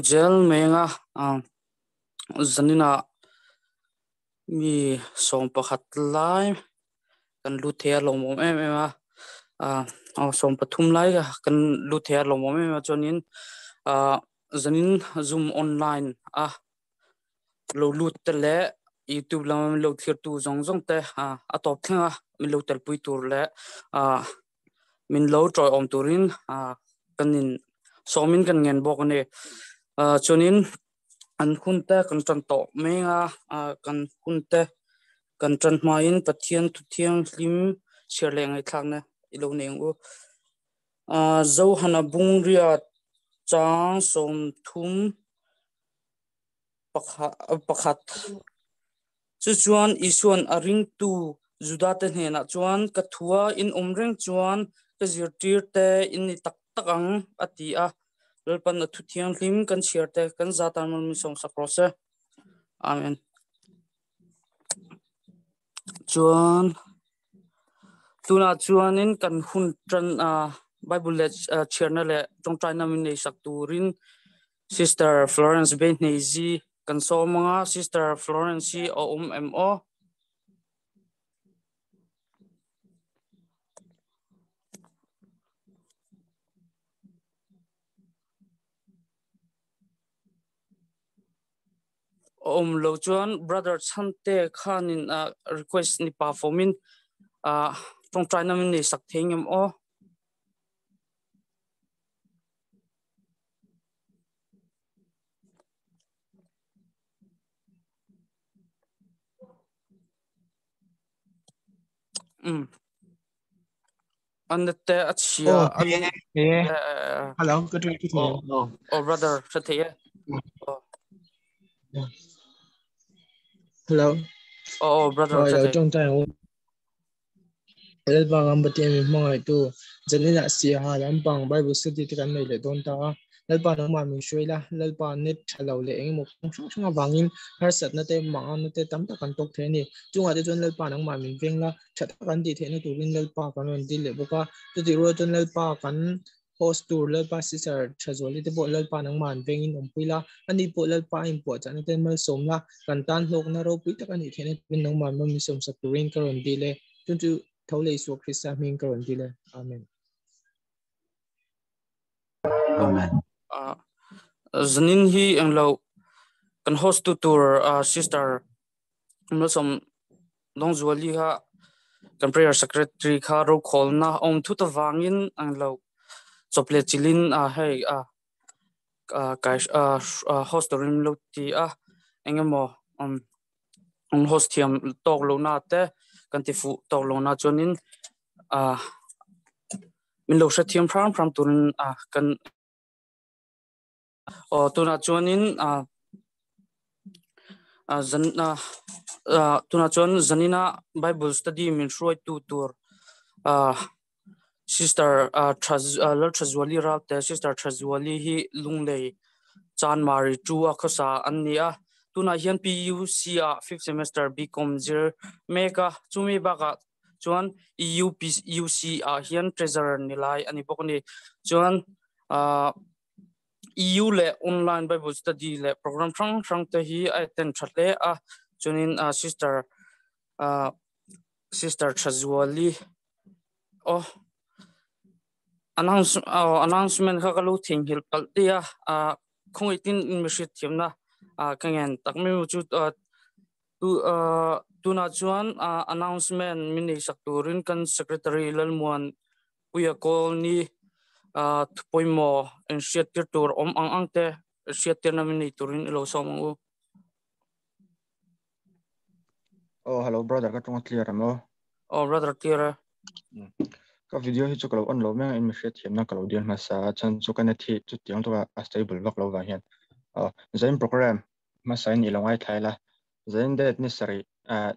gel menga a zanina mi som pakhat lai kan lu thea lo mo em em a a som pathum lai ga kan lu thea lo mo em chonin a zanin zoom online a lo lu te le youtube lam lo thir tu zong zong te a a top thenga mi lo tel pui tur le a min lo troi om turin a kanin somin kan ngen bok ne chunin an hunte kan tran to menga kan hunte kan tran hmain pathian thu thiang hlim sherleng ai thlang na ilo neng u zo hana bung ria chang som thum pakhat chu chuan isuan a ring tu juda te hna chuan ka thua in umreng chuan ka zirtir te in ni tak tak ang ati a lalpan na thuthiang hlim kan share te kan zatan mon mi song sakrose amen chuan tuna chuanin kan hun tran, a bible le cherna le tong trai na min nei sak turin. Sister florence ben nei ji kan so manga. Sister florence o um mo om lo chuan brother chante khan in a request ni pa fomin a tong try nam ni sak thengem o 음. 안데 때 아치야. 예. 예. 할로 그들 그들. 어, 브라더 저태야. 어. Oh hello? Oh brother oh sathe trong tai o el bang am bati mi mai tu. Janina si ha lam bang bible study ti kan nei le don ta. Lalpa nang ma mi shoi la lalpa net thalo le eng mo khong sang sang wangin har sat na te ma na te tam ta kan tok the ni chunga te chon lalpa nang ma mi veng la that kan di the na tu rin lalpa kan ron di le boka tu ti ro chon lalpa kan host tour lalpa sister chazoli te bo lalpa nang man veng in ompui la. Ani po lalpa in po chan te mal som la. Kan tan lok na ro pui ta kan ni the na pin nang man ma mi som sa turin ka ron di le. Chun chu thole su krista min ka ron di le. Amen. Amen. Zanin hi ang lo kan host to tour sister no som long zuali ha kan prayer secretary kha ro khol na om thu ta wangin ang lo chople chilin a hey a kai host rim lo ti a engemo um on host thiam tok lo na te kan ti fu tok lo na chonin a min lo sha thiam phram phram turin a kan o tuna chuanin a a zan a tuna chuan zanina bible study min shroi tu tur a sister a traz lal trazwali ra te sister trazwali hi lunglei chan mari chu a khosa annia tuna hian puc a fifth semester bcom zir meka chumi baka chuan eu uc a hian treasurer nilai ani bokni chuan a EU le online bible study le program thang thang te hi a ten thatle a chunin sister a sister chazuali oh announce announcement kha kalu thing hil pal tia a khong itin in mishit thimna a kangen takmi chu tu tu na chuan announcement mini sakturin kan secretary lalmuan puya kol ni a poimo en siat tir tur om ang ang te siat tir na mini turin lo som u oh hello brother. ka tung clear amo oh brother clear ก็วิดีโอที่จะกเราอันเราแม่งอินเมชเทียมนักเราเดียนมาสาฉันสุกันที่จุดเตียงตัวอัศเตเบิลวักเราว่าเห็นอ่าจะเป็นโปรแกรมมาสายนี่ลงไว้ไทยละจะเป็นเด็ดนิสเซอ่า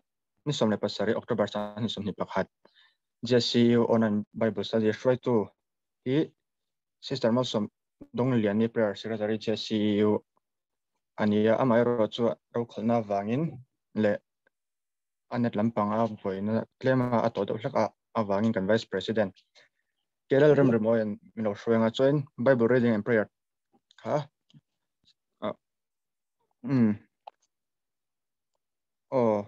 นิสสมในภาษาออกตุลาฉันนิสมในปรกหัดจะซีอีโออนันไบเบิลสตาดีช่วยตัวที่ซิสเตอร์มาสมดงเลียนนี่เปรียบสิกระดิ่งจะซีอีโออันนี้อะมาเราจะเราคนน่าวางินเละอันนี้ลำพังอะบ่อยนะเคลมอะตัวเด็กอะ awangin kan vice president. Kedal rem remo and you know showing bible reading and prayer. Ha huh? uh, mm. oh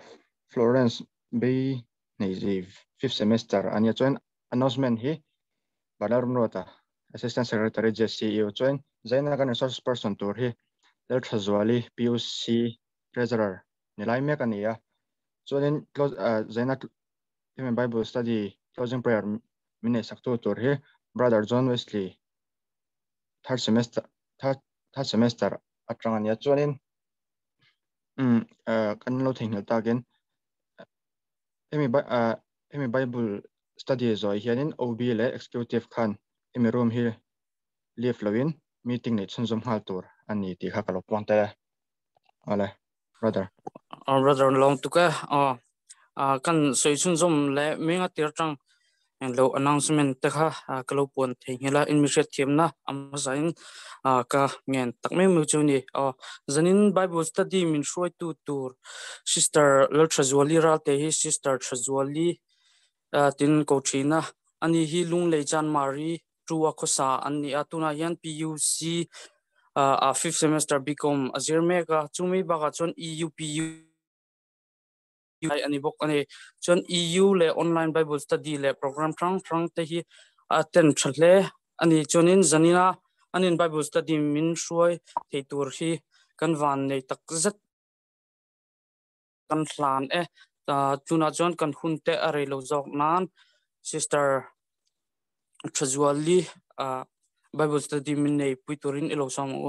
florence b. Native fifth semester. Anya chain announcement he balar mrota assistant secretary jceo chain zaina kan resource person tour he der thazwali puc treasurer nilai me kan ya chuanin close uh, zaina em bible study closing prayer mine saktu here, brother John Wesley third semester third third semester atangania chuanin. um kan lo thengel takin emi emi bible study zoi hianin OB le executive khan emi room hi leave lawin meeting nei chun zum hal tur. Ani ti kha kalo ta ale brother. Oh brother long tuka Oh. à căn soi chun zum le menga tir tiệt lo announcement ta kha kalo pon the hela initiate them na am zain ka ngen tak me mu chu ni zanin bible study min shroi tu tur sister lotrazwali ra te hi sister trazwali tin ko china ani hi lung le chan mari truwa khosa ani atuna yan puc a fifth semester become azir mega chumi baga chon eupu pu ani bok ani chon eu le online bible study le program trang trang te hi aten thle ani chonin zanina anin bible study min shuai theitur hi kan van nei tak zat. Kan hlan e ta tuna chon kan hun te are lo jok nan. Sister chazuali a bible study min nei puiturin elo samu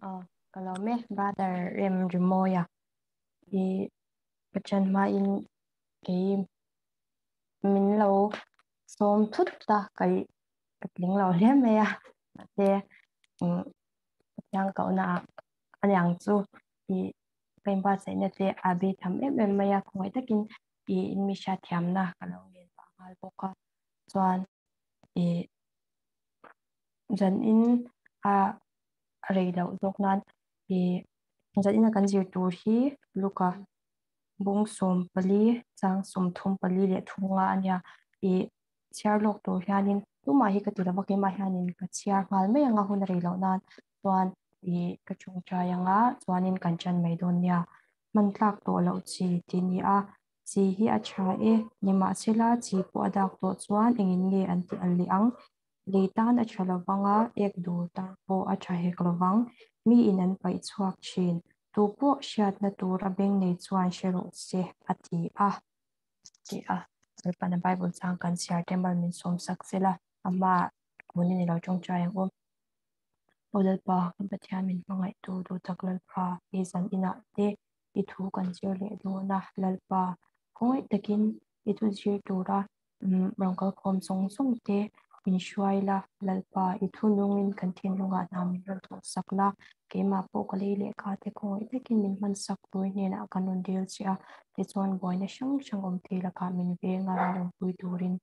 Oh ah kalau meh, brother rem thì di bachan ma in ke min lo som thut ta kai katling lo le me ya? Te yang kau na anyang chu i pen ba se ne te abi tham. Em em ma ya khoi takin i in mi sha thiam na kalau nge pa ngal boka chuan i zan in a rei lo zok nan. pi zat ina kan zir tur hi luka bung som pali chang som thum pali le thunga anya e chiar lok tur hianin tuma hi ka tira bakin ma hianin ka chiar hmal me anga hun rei lo nan tuan e ka chung cha yanga chuanin kan chan mai don ya man tlak to lo chi ti ni a chi hi a cha e nima chila chi po adak to chuan engin nge an ti an li ang le tan a chalo wanga ek du ta po a cha hek lo wang mi in an bai chuak chin tu po shiat na tu ra beng nei chuan shero se ati a ti a sel pan bible chang kan siar tembar min som sak sela ama muni ni lo chong cha yang um odal pa kan pathian min pangai tu tu taklal pha izan ina te i thu kan siar le do na lal pa khoi takin i thu siar tu ra rong kal khom song song te min shuaila lalpa ithu nungin kantin lunga namin ral thong sakla kema po kali le ka te ko itekin min man sak pui ne na kanun dil chia te chuan boina shang shang om te la ka min ve nga ra rang pui turin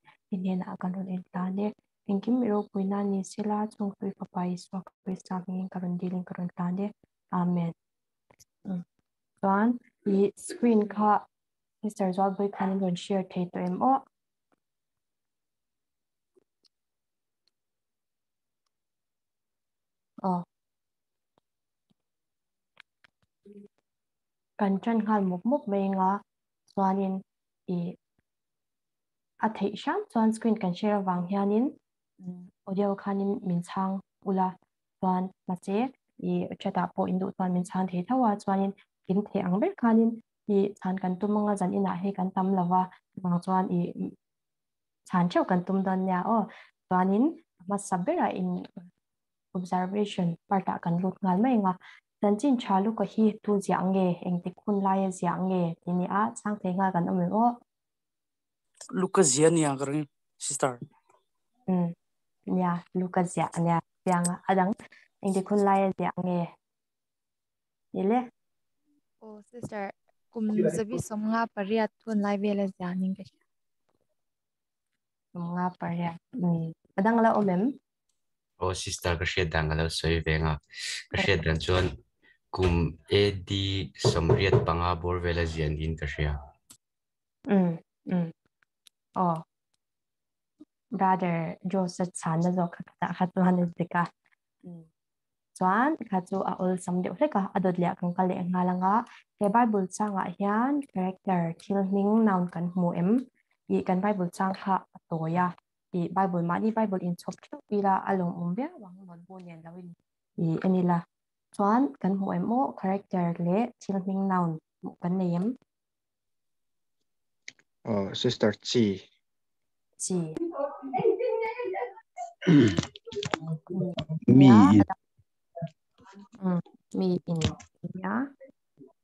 ne na kanun en ta ne. In kim ro pui na ni sela chung pui pa papai swak pui sa min karun dilin karun ta ne. Amen. Mm. Chuan i screen ka Mr. Zolboy kanin don share te to em o. ờ. Kan chan hal muk muk mai nga chuanin i a thei sham chuan screen kan share wang hianin audio khanin min chang ula chuan ma che i chata po indu chuan min chang thei thawa chuanin kin the ang ber khanin i chan kan tum nga zan ina he kan tam lawa bang chuan i chan cheu kan tum don ya o chuanin ma sabera in observation parta kan lut ngal mai nga tanjin chalu ko hi tu jiang nge eng te khun lai jiang nge tini a sang te nga kan omi o. Luka zian ya grang sister. Mm ya luka zia ya yang adang eng te khun lai jiang nge. Ile o sister kum zabi somnga pariat thun lai vela jiang nge nga pariat mm adang la omem o sister ka hriat dang lo soi venga. Ka hriat dan chuan kum ad somriat panga bor vela zian in ka hria um um oh. Brother joseph chan na zo kha ta kha tuan dika chuan kha chu a ol sam deuh hleka adot lia kan kal le nga langa he bible changa hian character thil hning noun kan hmu em. I kan bible chang kha toya i bible ma ni bible in chop theu pila along um be wang mon bu nen lawin i anila chuan kan hmu em mo character le thil hning noun kan nei em uh, sister chi. Chi. Mi. mi in nhá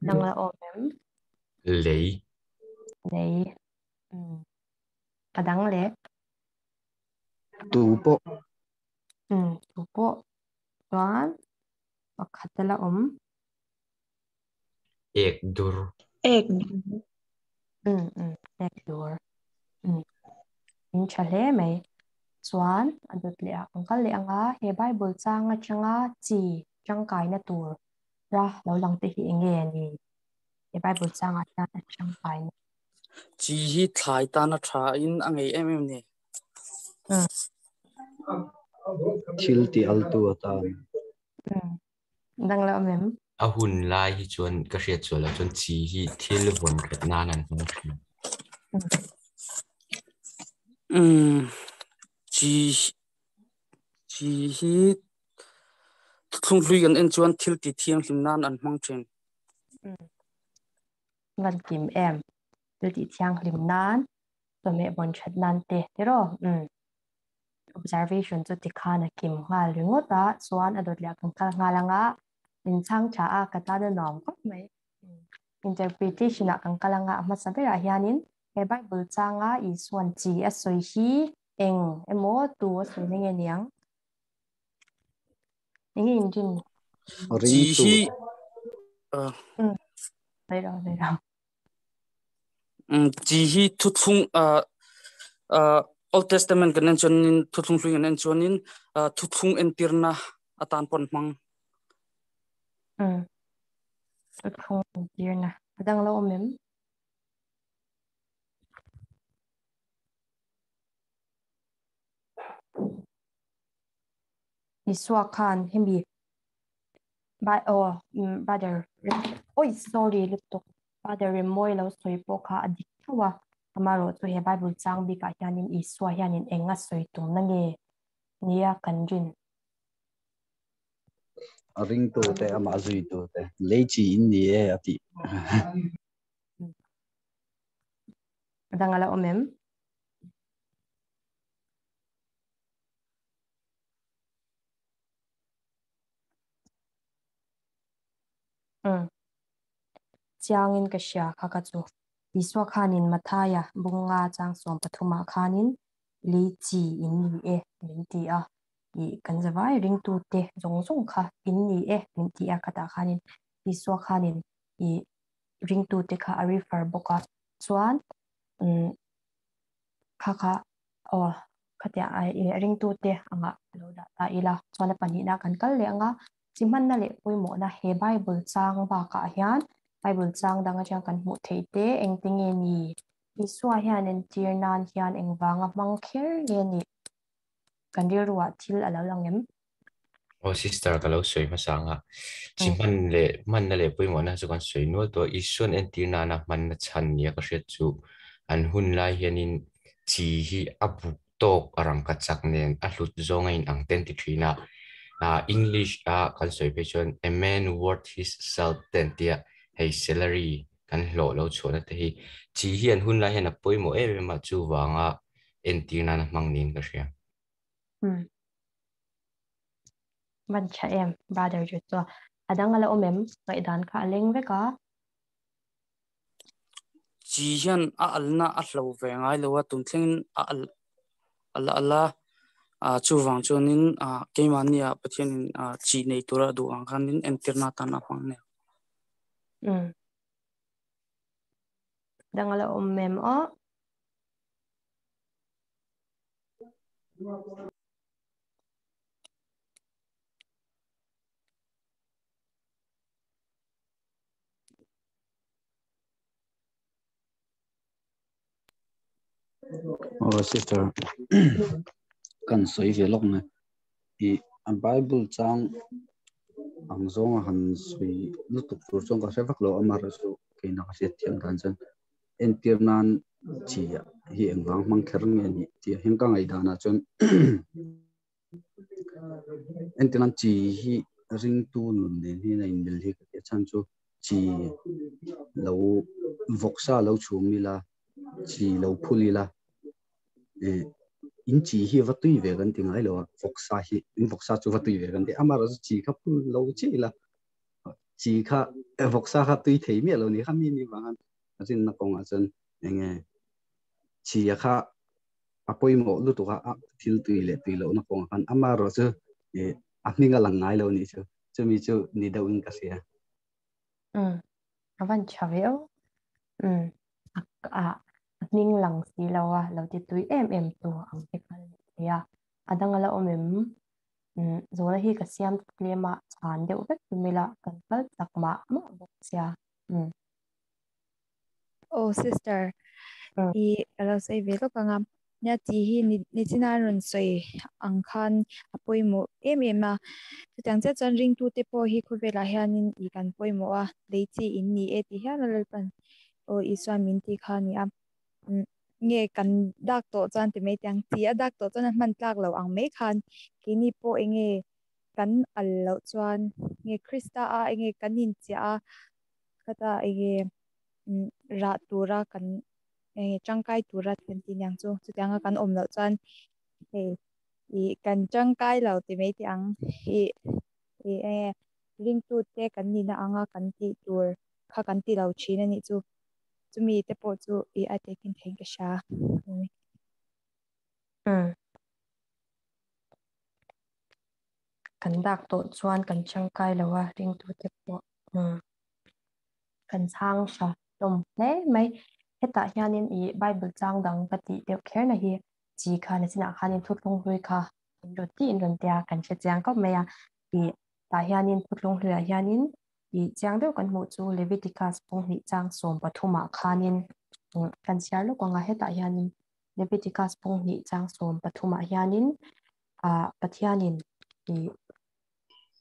đang là ôm em lấy lấy ừ. à 두보 음 두보 또한 같달라 옴. ekdur ekdur 음, 음, ekdur 음. 인찰레 메. chuan adutli a angkal le anga he bible changa changa chi changkai na tur ra lo lang te hi enge ni he bible changa changa changkai chi hi thai ta na tha in angai em em ni chil ti al tu ta dang la mem a hun lai hi chuan ka hre chu la chuan chi hi thil hun khat na nan hung thi um chi chi hi thung lui an en chuan thil ti thiam hlim nan an hmang thin lan kim em thil ti thiang hlim nan ตัวเมย์บนชัดนันเตะเดี๋ยวอืม observation chu tikhana kim nga lingo ta chuan adot lya kan kal nga langa in chang cha a kata de nom ko mai. Interpretation a kan kal nga ma sabe ra hianin he bible changa i suan chi a soi hi. Eng emo tu so nge niang. Nge in jin. Ri hi đây rồi đây rồi ji hi tu chung a a Old Testament gan chon in thuthung lu gan chon in thuthung en tirna atan pon mang mm thuthung tirna dang lo mem. Iswa Khan himbi ba oh mm, brother oi sorry little brother remoy lo soi poka adikwa amaro chu he bible chang bi ka hianin iswa hianin enga soi tum na nge nia kanjin. Ring tu te ama zui tu te. Le chi in ni e ati. Dangala omem. Um chiangin ka sha kha ka chu iswa khanin mathaya bunga chang som pathuma khanin li chi in ni e min ti a. I kan zawai ring tu te zong zong kha in ni e min ti a kata khanin iswa khanin i ring tu te kha ari far boka chuan um mm, kha kha aw khatya ai ring tu te anga lo da ta ila chuan pani na kan kal le anga chiman na le puimo na he bible chang ba ka hian bible chang danga chang kan mu thei te eng te nge ni iswa hian en tir nan hian eng wanga mang kher nge ni kan rir ruwa thil alo lang em o sister ka lo soi ma sanga chi man le man na le pui mo na chu kan soi no to ison en tir na na man na chan nia ka hriat chu an hun lai hianin chi hi abu tok aram ka chak nen a hlut zonga in ang ten ti thina a english a kan soi pe chon a man worth his salt ten tia hey salary kan lo lo chona te hi chi hi an hun lai hian a pui mo e ma chu wanga en tir na na mang nin ka hria hmm ban cha em. Brother ju to adang ala omem ngai dan kha leng ve ka chi hian a alna a hlo ve ngai lo wa tum thleng a al ala ala a chu wang chuanin a keimania pathian a chi nei tura du ang khanin entirna tan a hmang ne Ừ. đang dang ala omem o oh sister. Kan soi về lúc này, thì à, bible trong angzong han sui lutuk tur chong ka se vak lo amar su ke na ka se thiam dan chan en tir nan chi ya hi engwang mang kher nge ni ti heng ka ngai dana chon en tir nan chi hi ring tu nun ne ni na in dil hi ka chan chu. Chi lo voksa lo chu mi la chi lo phuli la. E in chi hi va tui ve gan ting ai lo vok sa hi in vok sa chu va tui ve gan de amara chi kha pu lo chi la chi kha vok sa kha tui thei mi lo ni kha mi ni wa wangan asin na kong a enge chi ya kha apoi mo lu tu kha a thil tui le tui lo na kong kan amara chu e a mi nga lang ngai lo ni chu chu mi chu ni da wing ka sia ừ avan chaveo ừ à ning lang si lawa lo ti tui em em tu ang te kan ya adang ala omem zona hi ka siam klema chan de ubek mila kan kal takma ma bok sia oh sister. I alo sei ve lo ka ngam nya ti hi ni china run soi ang khan apoi mo em em ma tang cha chan ring tu te po hi khu ve la hianin i kan poi mo a lei chi in ni e ti hian lal pan o i swa min ti kha ni a nghe kan dak to chan ti mai tiang ti a dak to chan man tlak lo ang mai khan kini po enge kan al lo chuan nge krista a enge kanin cha a kata enge ra tura kan enge changkai tura thian ti nyang chu chu tiang kan om lo chuan he i kan changkai lo ti mai tiang hi e e ring tu te kan ni na anga kan ti tur kha kan ti lo china ni chu chumi te po chu eh, i a takin thei ka sha kan dak to chuan kan chang kai lawa, ring tu te po. Pawh kan sang sha tom hle mai heta hianin i eh, bible chang dang ka ti deuh kher na hi. Chi kha na sina khanin thutlung hui kha. Ro ti in ron tia kan che chang ko mai a i ta hianin thutlung hlui a hianin i chang deuh kan hmu chu leviticus pung ni chang som pathuma khanin kan siar lo kwanga heta hianin leviticus pung ni chang som pathuma hianin a pathianin i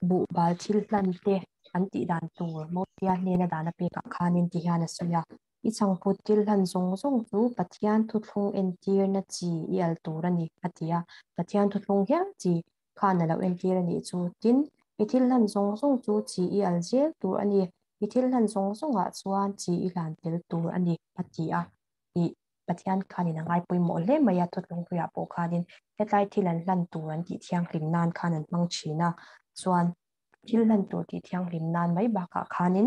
bu bal thil hlan te an ti dan tur mo tia hne dan a pe ka khanin ti hian a suya i chang put til hlan zong zong chu pathian thu thlung en tir na chi i al tur ani atia pathian thu thlung hian chi khan lo en tir ani chu tin Mithil lan zong zong zu chi i al zel tur ani. Mithil lan zong zong a chuan chi i lan tel tur ani pati a. I pathian khanin a ngai pui mo le maya thot lung pui a po khanin. Hetlai thil lan lan tur an ti thiang hlim nan khan an mang chi na. Chuan thil lan tur ti thiang hlim nan mai ba baka khanin.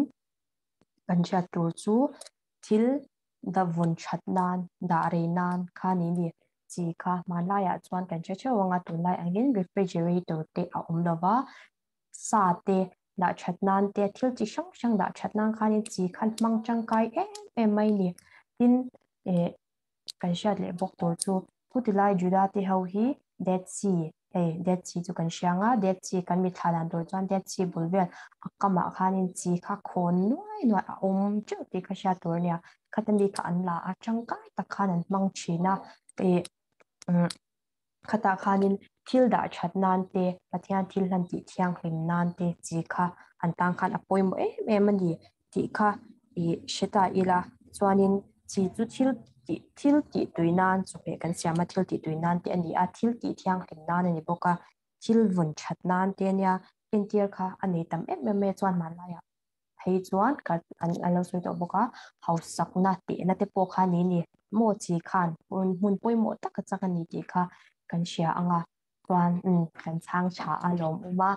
Kan cha tur chu thil da vun chat nan da re nan khanin ni chi kha ma la ya chuan kan cha cha wanga tu lai angin refrigerator te a om lawa sa te la chatnan te thil chi shang shang da chatnan khani chi khan mang chang kai e eh, e eh, mai ni tin e eh, kan sha le bok tor chu putilai juda te hau hi that si e that si chu kan shanga that si kan mi thalan tor chuan that si bulvel akama khanin chi kha khon noi noi a om chu te kha sha tor nia khatami ka an la a chang kai ta khan an mang china e khata khanin ทิลดาชัดนานเตปะเทียนทิลลันติเทียงริมนานเตจีค่ะอันตังคันอปอยมเอ๊ะแม่มันดีติค่ะอีเชตาอีละจวนินจีจุทิลติทิลติตุยนานสุเปกันเสียมาทิลติตุยนานเตอันนี้อาทิลติเทียงริมนานอันนี้บอกว่าทิลวุ่นชัดนานเตเนี่ยเป็นเตียค่ะอันนี้ตั้มเอ๊ะแม่แม่จวนมันละยาเฮ้ยจวนกับอันอันเราสุดตัวบอกว่าเขาสักนาตินาเตปกคานี้นี่โมจีคันปุ่นหุ่นปุยโมตักจักกันนี้ดีค่ะกันเชียอะ ตัวอืมกันช่างชาอารมณ์ว่า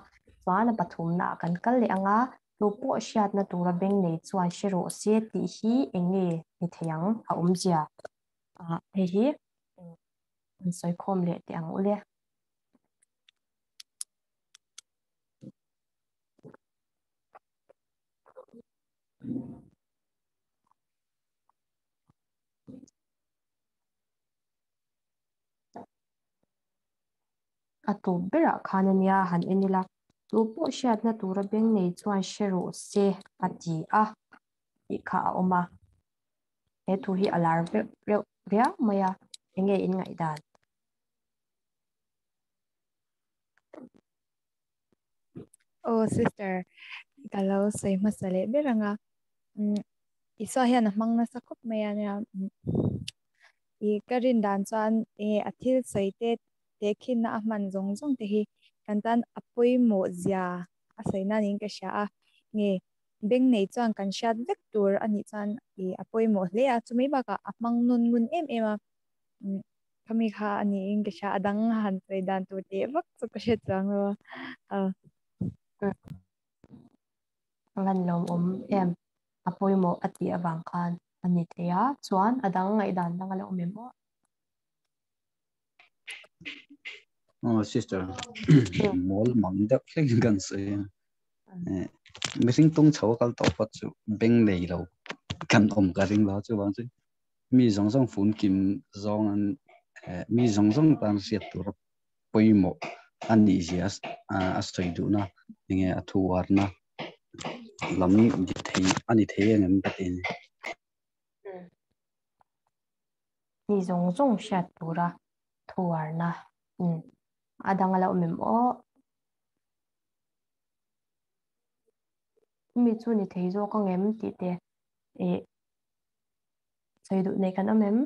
ตัวนับปฐมนากันก็เลยอะลูกปอชาดนัตัวเบงในส่วนชิโรเสียตีฮีเองเในิทยงอาอมเจียอ่าเฮ้ยมันสวยคมเลยตียงอุเล่嗯。Atu bera khanania han enila. Tu po shat na tura beng nei chuan shero se ati a. I kha a oma. E tu hi alar ve ve maya enge in ngai dan oh sister. Kalau saya masale beranga mm, isa hian a na sa khop mai ania mm. i karin dan chuan e athil soite te te khin na man zong zong te hi kan tan apoi mo zia a saina ning ka sha a. Nge, beng nei chuan kan shat vek tur ani chan i apoi mo hle a. Chumi ba ka amang nun ngun em em a. Mm, kami kha ani ing ka sha adang han chei dan tu te vak chu ka she chang lo a. Ngan lom om em, apoi mo ati awang khan ani te a. Chuan adang ngai dan dang ala om em Oh, sister. Mol mang da kle gan se. missing tong chao kal to pat chu beng nei lo. Kan om ka ring la chu wang chu. Mi zong zong phun kim zong an mi zong zong tan siat tur poi mo an ni ji as as du na nge a thu war na lam ni ji thei ani thei ngam ta tin. ni zong zong siat tu ra thu war na. 嗯。Adang ala umem o mi chu ni thei zo ka ngem ti te e sai du nei kan amem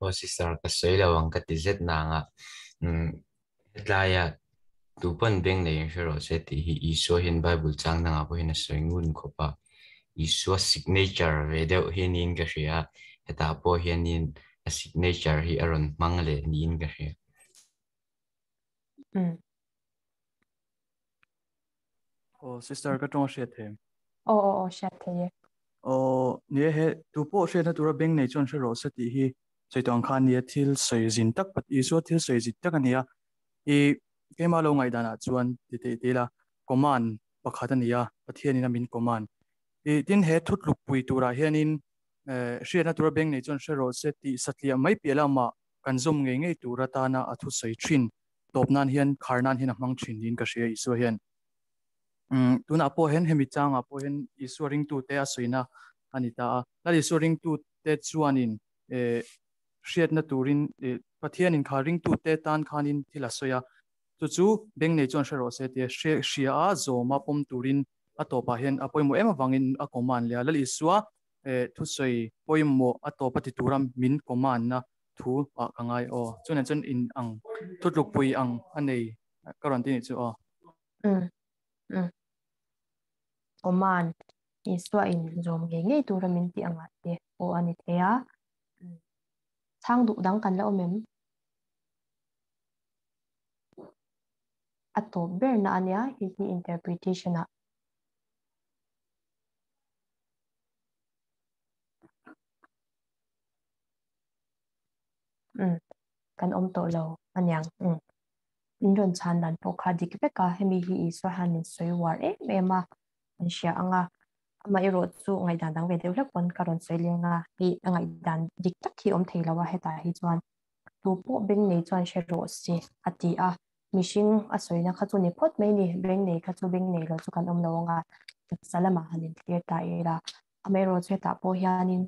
o sister ka sei la wang ka ti zet na nga um la ya tu pon beng nei shero se ti hi iso hin bible chang na nga bo hin a soi ngun ko pa iso signature ve deu hin in ka hria eta po hin in a signature hi aron mangle ni in ka hria um o sister ka tong she the. O o o shat the o ne he tu po she na tura beng nei chon she ro sa ti hi choi tong khan ni thil soi jin tak pat i so thil soi jit tak ania i ke ma lo ngai dana chuan ti te te la command pakhat ania pathian in min command i tin he thut luk pui tura hianin eh na tura beng nei chon she se ti satlia mai pela ma ah kan zum ngei ngei tura ta na athu sei thin top nan hian kharnan hin amang thin din ka she isu hian. Mm, um tuna po hen hemi chang a po hen isu ring tu te a soina anita ah. la isuring tu te chuanin e hriat na turin e, pathian in kharing tu te tan khanin thila soya chu chu, beng nei chon shero se te hria a zo ma pom turin a to pa hen ema wangin a koman lia. La isua 투서이 포임모 아토파티 두람 민 고만나 thu a kangai o chun an chun in ang thu luk pui ang anei karon tin chu o um um oman in swa in zom ge ngei tu ramin ti anga te o ani te ya chang du dang kan la omem ato ber na ania hi interpretation a kan om to lo anyang um in ron chan dan po kha dik veka hemi hi iswa hanin soi war e mema an sia anga ama iro chu ngai dan dang ve deuh hlek pon karon sei lenga hi ngai dan dik tak hi om thei lawa heta hi chuan tu po beng nei chuan she ro si ati a mishing a soina kha chu ni phot mai ni beng nei kha chu beng nei lo chu kan om lo nga salama hanin clear ta era ame ro che ta po hianin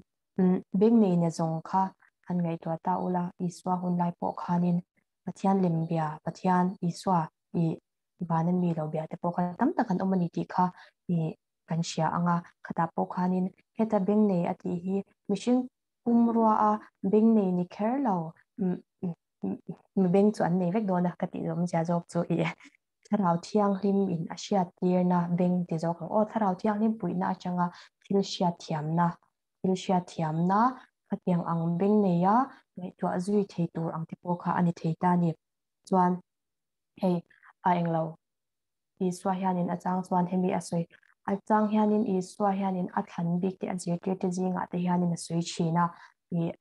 beng nei ne zong kha kan ngai to ta ula iswa hun lai po khanin pathian limbia pathian iswa i ibanan mi lo bia te po khan tam ta kan omani ti kha i kan sia anga khata po khanin heta beng nei ati hi mishing kumrua a beng nei ni kher lo mi beng chu an nei vek do na ka ti zom ja jok chu i tharau thiang hlim in asia tier na beng ti jok o tharau thiang hlim pui na changa thil sia thiam na thil sia thiam na tiang ang beng ne ya me to azui thei tur ang ti pokha ani thei ta ni chuan hei a eng lo ti swa hianin achang chuan hemi asoi achang hianin i swa hianin a thlan bik te azir te te jinga te hianin a sui china i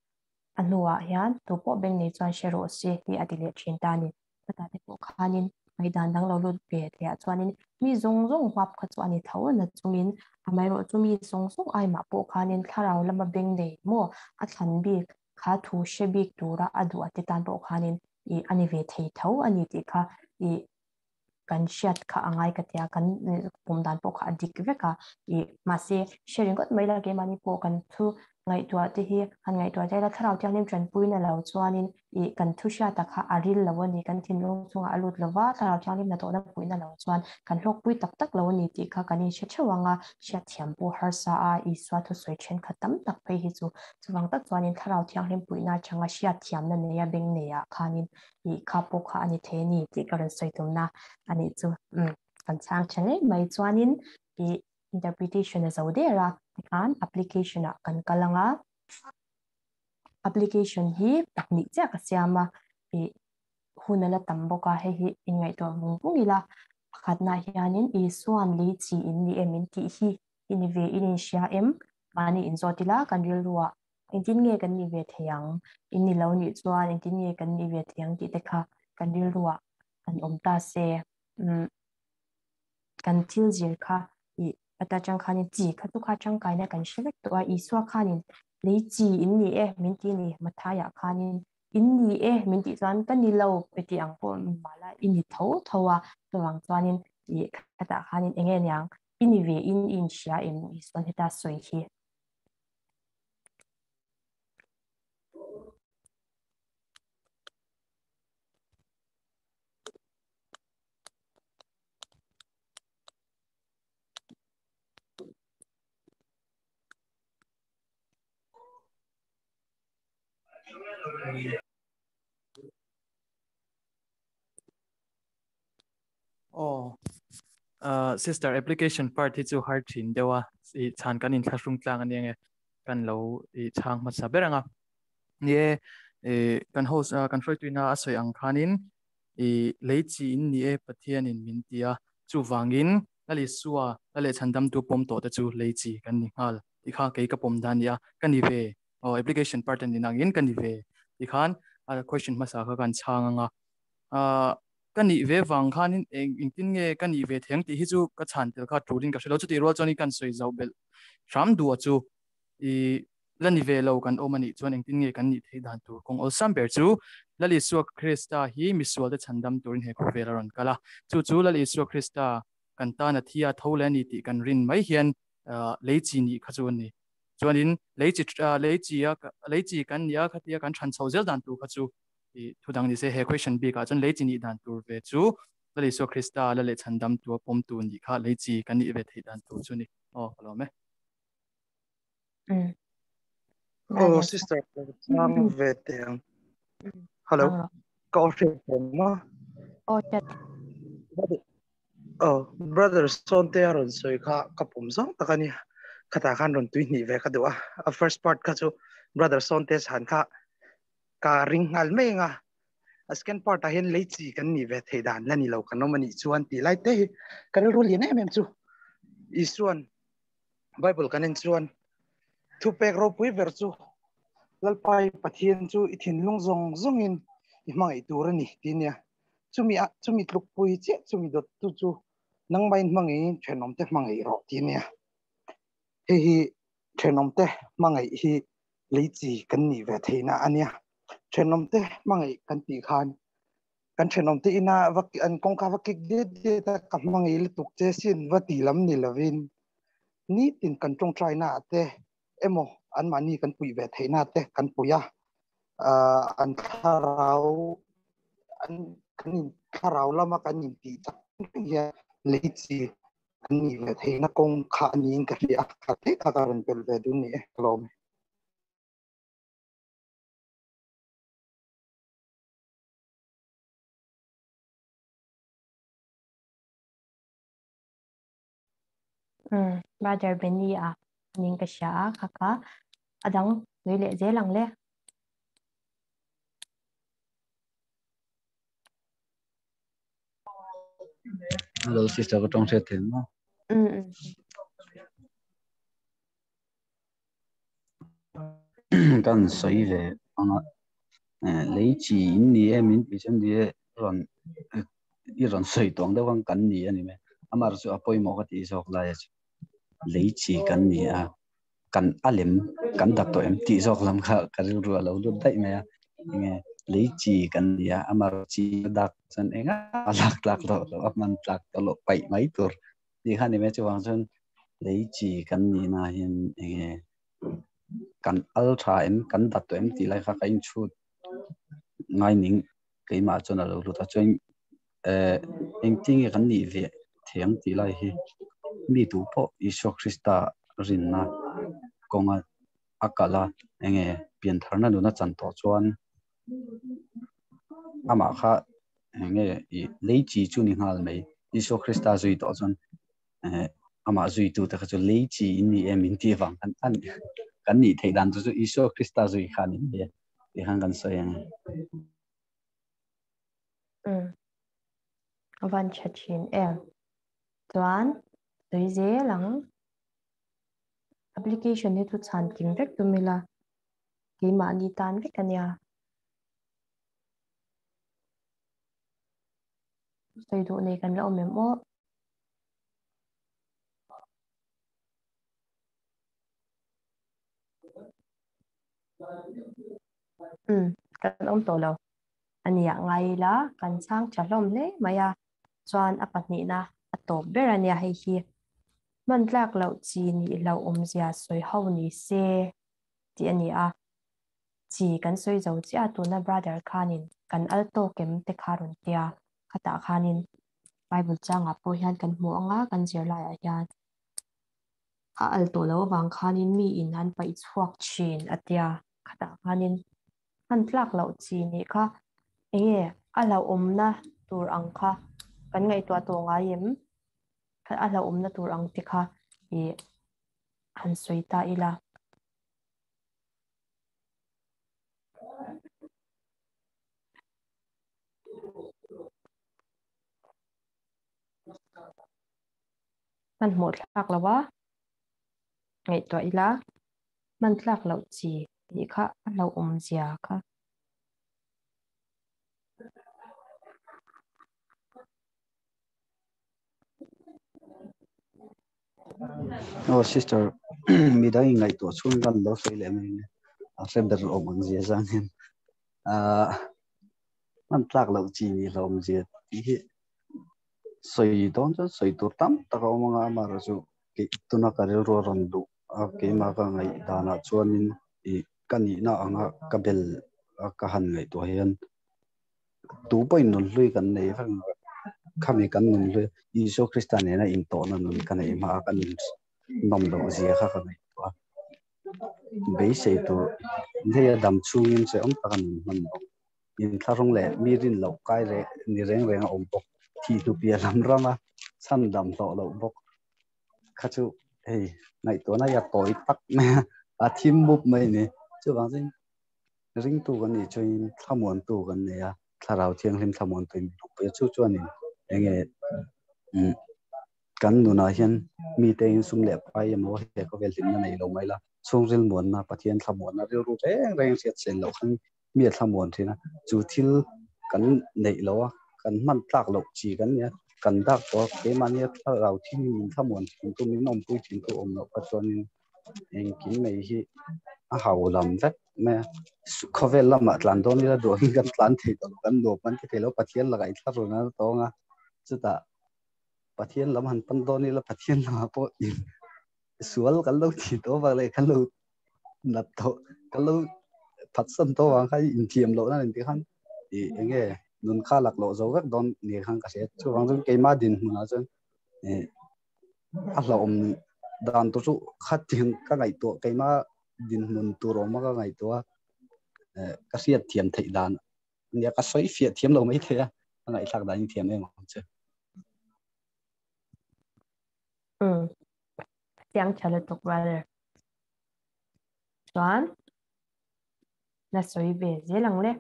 anua hian to po beng ne chuan shero se ti adile thin ta ni pata te pokhanin ngi dan dang lo lo pe te a chuan in mi zong zong huap kha chuan i tho na chung in amai ro chu mi zong zong ai ma po khan in kharau lama beng nei mo. A than bi kha thu she bi tu ra adu ati tan po khan in i ani ve thei tho ani ti kha i kan shiat kha angai ka tia kan eh, pum dan po kha dik ve ka. I ma se sharing got mai la ge mani po kan thu ngai tua te hi han ngai tua jaila tharau tiang nim tran puina lo chuanin i kan thu sha ta kha aril lo ni kan thin rong chunga alut lawa tharau tiang nim na to na puina lo chuan kan hlok pui tak tak lo ni ti kha kani she chawanga sha thiam bu har sa a i swa thu soi chen khatam tak pe hi chu chuwang tak chuanin tharau tiang nim puina changa sha thiam na ne ya beng ne ya khanin i kha po kha ani the ni ti karan soi tum na ani chu um kan chang chane mai chuanin i interpretation is out there kan application a kan kalanga. Application hi takni cha ka siama e hunala tamboka he hi ingai to mung pungila pakhatna hianin e suan li chi in ni emin ti hi. In ve in sha em mani in zotila kan ril ruwa in tin nge kan ni ve theyang in ni lo ni chuan in tin nge kan ni ve theyang ti te kha kan ril ruwa kan om ta se mm, kan til jir kha. ata chang khanin ji kha tu kha chang kai na kan shilek to i swa khanin le ji in ni e min ti ni matha ya khanin in ni e min ti zan kan ni lo pe ti ang ko ma la in ni tho tho wa to wang zwanin ye kha ta khanin enge nyang in ni ve in in sha em iswan heta soi hi Oh, uh, sister application part hi chu har thin dewa i chan kan in classroom tlang ani nge kan lo i chang ma sa beranga. Ye e kan host uh, kan froi tuina asoi ang khanin i leichi in ni e pathian in min tia chu wangin lali suwa lale chandam tu pom to te chu leichi kan ni hal i kha ke ka pom dan ya kan ni ve. Oh application part ni nangin kan ni ve. I khan a question ma sa kha kan changa a กันนี่เวฟังข้านี่เองอิงตินเงกันนี่เวทียงตีฮิจูก็ชันเตลข้าทูรินกับเราจะตีรัวจอนี่กันสวยเจ้าเบลสามดัวจูอีล้วนี่เวเรากันโอมันนี่จวนเองตินเงกันนี่ที่ด่านตัวคงอัลซัมเบอร์จูแล้วลิสัวคริสตาฮีมิสวลเดชันดัมตัวรินเฮคุเวลารันกันละจูจูแล้วลิสัวคริสตากันตานาทีอาทูเลนี่ตีกันรินไม่เห็นเอ่อเลจีนี่ขจวนนี่ จวนนินเลยจิเลยจีเลยจีกันยาขัดยากันชันเซาเซลดันตัวก็จูที่ทุดังนี้เสียฮควีชันบีก็นจนเลยจีนี่ดันตัวเวจูแล้วเลยสวคริสตาแล้วเลยชันดำตัวปมตูนี่ค่ะเลยจีกันนี่เวทีดันตูจูนี่อ๋อเหรอไหมอืมโอ้ sister ฟังเวทีอะ hello ก็เสียผมอะโอ้จัด oh brother ส่วนเตอร์นสวยค่ะกับผมสองตะกันเนี่ย khata khan ron tui ni ve ka đó a first part ka chu brother son te kha ka ring ngal me nga asken part a hen lei chi kan ni ve thei dan la ni lo kan no mani chuan ti lai te kan ru liền em em chu i chuan bible kan en chuan thu pek ro pui ver chu lal pai pathian chu i thin lung zong zong in i mai tur ani ti nia chumi a chumi tluk pui che chumi dot tu chu nang mai mangi thenom te mangi ro ti nia he hi thenom te mangai hi leichi kan ni ve theina ania chenom te mangai kan ti khan kan chenom te ina vak an kong ka vak de de ta kam mangai le tuk che sin va ti lam ni lovin ni tin kan tong try na te emo an mani kan pui ve theina te kan puya an tharau an kan tharau lama kan ni ti ta ya leichi kan ni ve the na kong kha ni ing ka ri ak kha te ka ka ran pel ve du ni lo me um ba jar ben ni a ning ka sha kha ka adang le le je lang le hello sister ko tong se the no mm dan so yi le ana lei chi in ni e min bi chen die ron i ron sei tong de wang kan ni ani me amar su apoi mo ka ti sok la ya lei chi kan ni a kan alem kan dak to em ti sok lam kha karil ru lo lu dai me ya lấy à, chỉ kan ni a amar chi em á lạc lạc lộ lộ ấp man lạc lộ lộ bảy mấy tuổi di khan ni me chu hoàng chan lấy chỉ cần gì na hiện nghe kan ultra em, cần đặt tụi em ti lai kha kain chu ngai ning ke ma chona lo lộ ta cho anh. Eh tin cái cần gì về thiang ti lai hi mi tu po Isu krista rin na konga akala enge pian tharna nu na chan to chuan ama kha enge lei chi chu ni ngal mai iso krista zui to chuan ama zui tu ta chu lei chi in ni em in ti wang kan an kan ni thei dan chu iso krista zui khan in ye ti hang kan so yang ừ van chachin em chuan tui ze lang application ni tu chan kim vek tu mila ki ma ni tan vek ania tùy dụ này gần lỗ mềm ốp ừ gần lỗ tổ lâu anh ya ngay là gần sang, chả lông lê mà ya à. doan áp bạc nị na tổ bê ra nhà hay hi mình lạc lậu chi nị lậu ôm già soi hậu nị xe. Chị anh ya à. chỉ cần soi dấu chỉ à tu na brother khanin cần alto kem te kharun tia ขตาคานินไปบุจังอะพอยันกันหัวงากันเสียลายอาญาข้าอัลตัวแล้วบางคานินมีอินนั้นไปอีกพวกจีนอัตยาขตาคานินมันพลักเหล่าจีนนี่ค่ะเอออะเราอมนะตัวอังค่ะกันไงตัวตัวงาเย็มคันอะเราอมนะตัวอังติค่ะเอหันสวยตาอีละ มันหมดหลักแล้ววะไอตัวอีละมันหลักเราจีดีค่ะเราอมเสียค่ะโอ้สิสเตอร์มีได้ยังไงตัวชุนกันเราเคยเล่นมันอาเซบเดอร์อมเสียจังเห็นอ่ามันหลักเราจีนี้เราอมเสียที่ soyi donzo soyi turtam taka omanga amara su ki tuna karil ro randu ki maka ngai dana chuanin i kani na anga kabel kahan ngai to hian tu poi nun lui kan nei phang khami kan nun lui iso krista ne na in to na nun kan ei ma kan nom do zia kha kan to be sei to ne dam chungin se om takan man in tharong le mirin lo kai re ni reng reng om pok thi tu pia ra mà. San đầm tọ lo bốc. Khá chú hey ngai tối nay ya tối tak mẹ à thêm bup mai nè. Chu wang gì? Ring tu kan ni tham muốn tu kan ne ya thiêng lên tham muốn tu mi pe cho chuan anh ấy, um kan nụ nói hiện mi te in sum le pai có he ko vel này lâu mấy là mai la muốn mà mon thiên tham muốn là ru rụt reng reng siat sen lo khan mi thế thina chú thiên kan này lâu kan man tlak lo chi kan ya kan dak to ke man ya thar tharau thi min thamon tin tu min om pui tin tu om no pa chuan in eng kin mei hi a hau lam vek me khovel lama tlan don ni la do hi kan tlan thei to kan do pan ke thelo pathian lagai thla ro na to nga. Chuta pathian lam han pan don ni la pathian la po in sual kan lo thi to ba le kan lo nat to kan lo phat san to wang khai in thiam lo na ni khan i enge nun kha lak lo zo vek don ni khang ka se. Chu wang jong keima din mun a chen e eh, a lo om dan to chu khat tin ka ngai to keima din mun tu ro ma ka ngai to e eh, ka siat thiam thei dan. Ni ka soi fiat thiam lo mai the a. Ngai thak dan thiam em che. Ừ. Tiếng trả lời tục brother Doan là soi về dễ lắng lẽ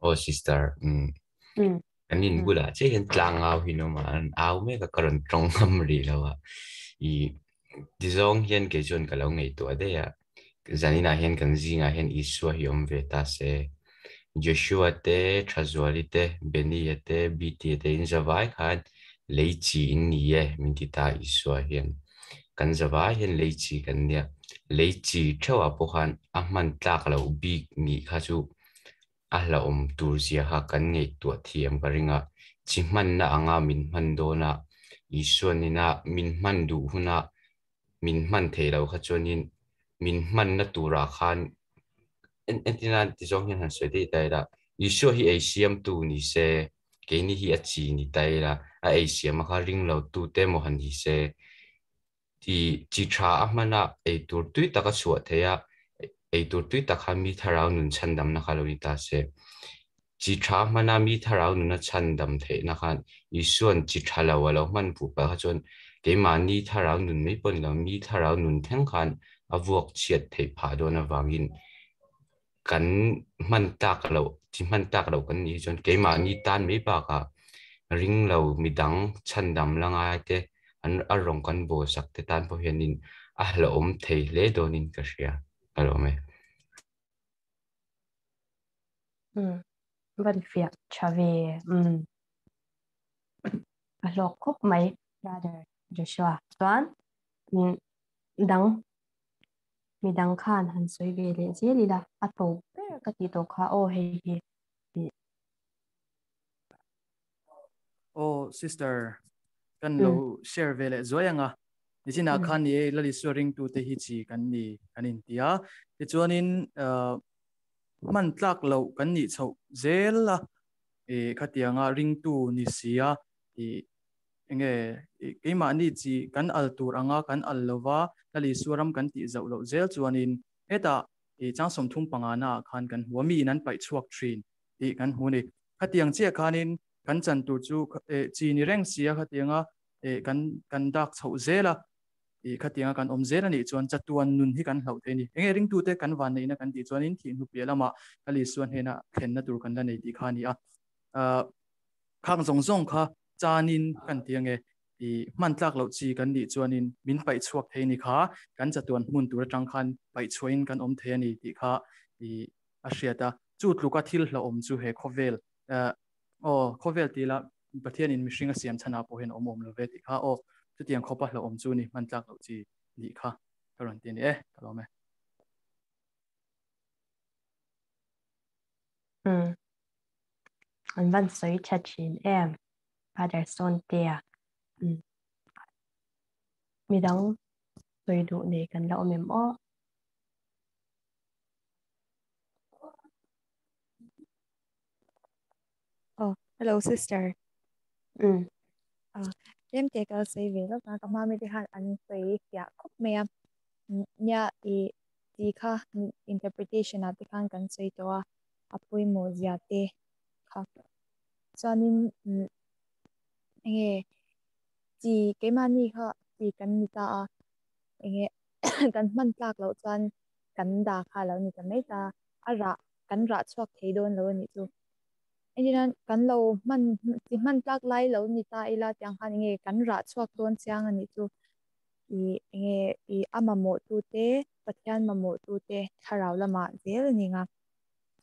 oh sister. Um ừ anh in bula che hen tlang au hi no ma. An au me ka karon trong ngam ri lawa i dizong hian ke chon ka lo ngei to de ya zanina hian kan zinga hian iswa hi om ve ta se. Joshua te Trazwali te te BT te in zawai khan lei chi in ye min ti ta iswa hian kan zawai hian lei chi kan nia. Lei chi thawa po khan a man tlak lo big ni kha chu a la om um, tur zia ha kan ngei tu thiam ka ringa. Chi man na anga min man do na. Iswa ni na, min man du huna min man the lo kha chonin min man na tura khan en en tina ti jong hian han soi dei dai la isu hi asiam tu ni se. Ke ni hi a chi ni dai la a asiam kha ring lo tu te mo han hi se. Ti chi tha a mana e tur tui ta ka chuwa the ya e tur tui ta kha mi tharau nun chan dam na kha lo ni ta se chi tha mana mi tharau nun na chan dam the na khan isuan chi tha lo wa lo man pu pa kha chon ke ma ni tharau nun mai pon lo mi tharau nun theng khan a vuak chiat thei pha do na wangin kan man tak lo chi man tak lo kan ni chon ke ma ni tan mai pa ka ring lo mi dang chan dam langa te an arong kan bo sak te tan po hianin a hlo om thei le donin ka hria alo me mm van fiat chave mm. A lo khop mai brother joshua tuan dang mi dang khan han soi ve le je li la a to per ka ti to kha o he he oh sister kan lo share นี่จินาคันนี่ละลิสวริงตูเตฮิจีกันนี่กันอินเดียที่ชวนินเอ่อมันตลักเล่ากันนี่ชาวเซลละเอ่ขัดยังอะริงตูนิเซียที่เงี้ยไอ้มันนี่จีกันอัลตูรังอะกันอัลลวะละลิสวรัมกันที่เจ้าเหลาเซลจวนินเอตาอีจังสมทุ่มปังานาคันกันหัวมีนั้นไปชวกทรีนที่กันหัวนี่ขัดยังเจียคันนินกันจันตูจูเอ่จีนี่เร่งเสียขัดยังอะเอ่กันกันดักชาวเซละ อีขัดยังกันอมเจรันอีชวนจัดตัวนนุนที่กันเหล่าเทนี่เองเริงตูเตกันวันนี้นะกันดีชวนนินทีนุเปียละมะกะลีส่วนเฮนะเข็นนะตูกันละในดีขานี่อะเอ่อข้างสงส่งค่ะจานินกันเตียงเออีมันจากเหล่าจีกันดีชวนนินมินไปชวกเทนี่ค่ะกันจัดตัวนมุนตูระจังคันไปชวนกันอมเทนี่ดีค่ะอีอาเซียตาจุดลูกกทิลเหล่าอมจูเฮคเวลเอ่อโอ้คเวลตีละประเทศอินมิชิงเสียมชนะพอเห็นอมอมเลเวติค่ะโอ้ i lo chu tiang khopa hla om chu ni man tlak lo chi ni kha karon ti ni e kalo me mm an van soi chachin em father son tia mi dang soi du ne kan la om em o oh hello sister. Mm. À em chỉ có xây về lúc đó các mami đi hát anh xây ya khúc mẹ. Nya i ti kha interpretation at kan kan sei to a apoi mo zia te kha. Chuanin nge chi ke mani kha chi kan ni ta nge kan man tlak lo chuan kan da kha lo ni kan mai ta a ra kan ra chuak thei don lo ni chu อันนี้นั้นกันเรามันที่มันตักไล่เรานี่ตาอีลาเตีงคันเงี้กันรัดชวกตันเสียงอันนี้ตัวอีเงี้ยอีอามาโมตูเตปัจจันมาโมตูเตทาราวละมาเจลนี่งะ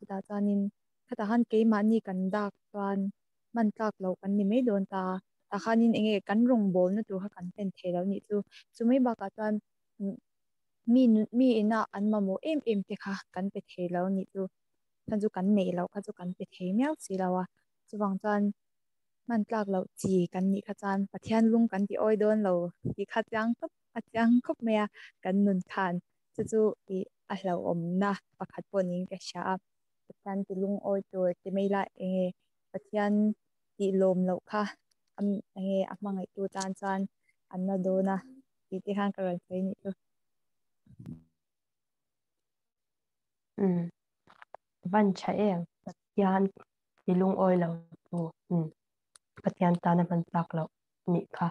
ตาจานินถ้าตาหันเกมันนี่กันดักตอนมันตักเรากันนี่ไม่โดนตาตาคันนี่เงี้ยกันรุงโบนนะจูฮักันเป็นเทแล้วนี่จูจูไม่บอกตอนมีมีน่ะอันมาโมเอ็มเอ็มเตค่ะกันเป็นเทแล้วนี่ตัว ท่านจุกันเนเราข้าจุกันเปเทเมียวสีเราอะจวางจันมันกลากเราจีกันนี่ข้าจันปะเทียนลุงกันที่อ้อยโดนเราที่ข้าจังก็อาจังก็เมียกันนุนทานจะจู่อีอาเราอมนะประคัดปนิ่งกระชับปะเทียนที่ลุงอ้อยตัวจะไม่ละเองปะเทียนที่ลมเราค่ะอันเองอันมังไอตัวจานจานอันนั้นโดนนะที่ที่ข้างกันะไรนี่ตัวอืม วันใชาเองปัจยานอีลุงอ้อยเราตัวอืมปัจยานตาในบรนตักเรานี่ค่ะ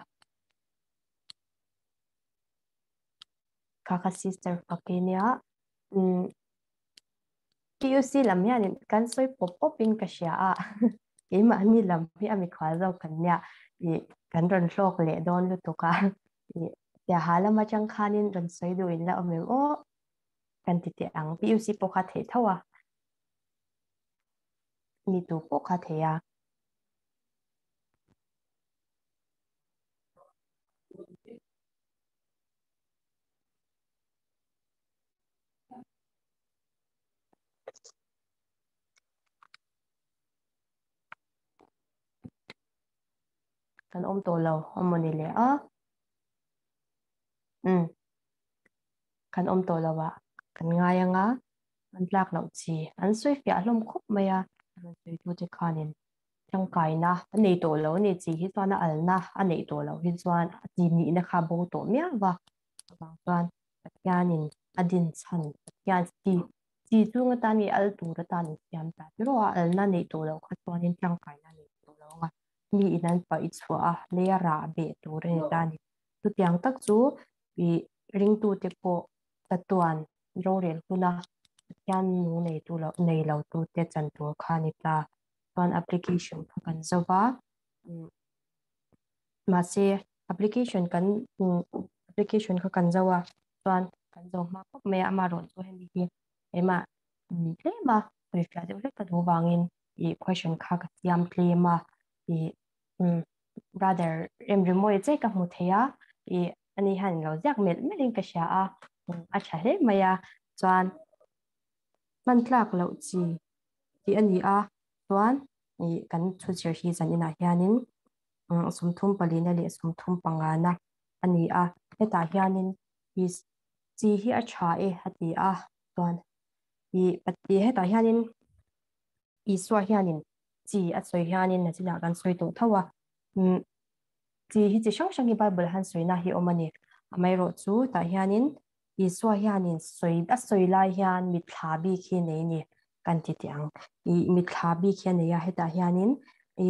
ค่ะค่ะซิสเตอร์ปักเนียอืมคิวซีลำเนี่ยนี่กันสวยปบปบเป็นกระเชียอะอีมันนี่ลำพี่อเมีข้าเรากันเนี่ยอีกันรอนโลกเละโดนลุตุกะอีเดี๋ยวหาแล้วมาจังคานินรอนสวยดูอินแล้วอเมมโอกันติดเออังพี่ยูซีปกติเท่าอะ PUC po kha the thawa mi tu po kha the ya kan om to lo om ni le a ừ kan om to lawa kan nga ya nga an plak lo chi an soi fia 最多这可能像该那那多了，你自己算那尔那啊那多了，你算今年那卡不多面吧，吧算家人啊 din chan ya ti ti chung ta ni al tu da ta ni yam ta pero a al na ni to lo kha to ni chang kai na ni to lo nga mi inan pa i chua le ra be tu re ta ni tu tiang tak chu bi ring tu te po ta tuan ro rel kuna yan nu nei tu lo nei lo tu te chan tu kha ni ta pan application kan zawa ma se application kan application ka kan zawa pan kan zo ma ko me ama ron tu hen hi ema tle ma pe fya de le ka du wangin i question kha ka yam tle ma i rather em remoi che ka mu theya i ani han lo jak mel melin ka sha a a cha he maya chuan man tlak lo chi ti ani a chuan ni kan chu chir hi zan ina hianin sum thum palina le sum thum panga na ani a heta hianin hi chi hi a tha e hati a chuan i pati heta hianin i swa hianin chi a soi hianin na chila kan soi to thawa chi hi chi shang shang i bible han soi na hi omani amai ro chu ta hianin i hianin soi a soi lai hian mi thla khi nei ni kan ti tiang i mi thla khi nei a heta hianin i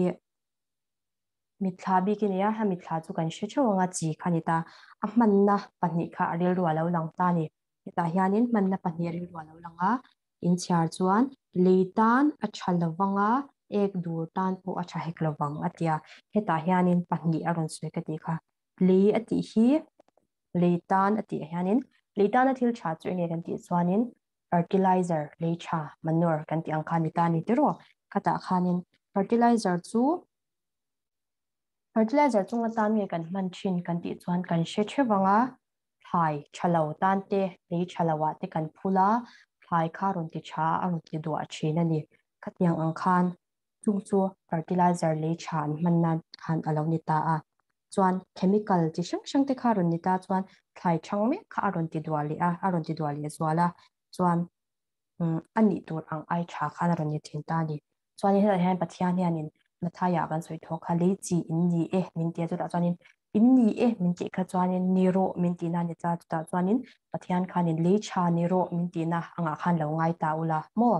mi thla bi ki ya ha mi thla chu kan she chawanga chi khani ta a man na kha ril ru lo lang ta ni ta hianin man na pani ril ru lo langa in char chuan leitan a thal lawanga ek dur tan po a tha hek lawang atia heta hianin pani aron sui ka ti kha le ati hi leitan ati hianin Leitana til cha chu ne kan ti swanin fertilizer le cha manure kan ti angkha ni ta ni tiro. Kata khanin fertilizer chu fertilizer chu nga tam kan man chin kan ti chuan kan she chewanga thai chalo tan te le chalawa te kan phula thai kha ron ti cha ang ti do a ni. Ani katiang angkhan chung chu fertilizer le cha man nan khan alo ni ta a. chuan chemical chi hrang hrang te kha ron ni ta chuan thlai thang me kha ron ti dwali a aron ti duali a zuala chuan mm, ani tur ang ai tha khan ron ni thin ta ni. Chuan he hen pathian hianin mathaya ban soi tho kha le chi in ni e min te chu da chuanin in ni e min ti kha chuanin ni ro min ti na ni cha chu ta. Chuanin pathian khanin le cha ni ro min ti na anga khan lo ngai ta ula mo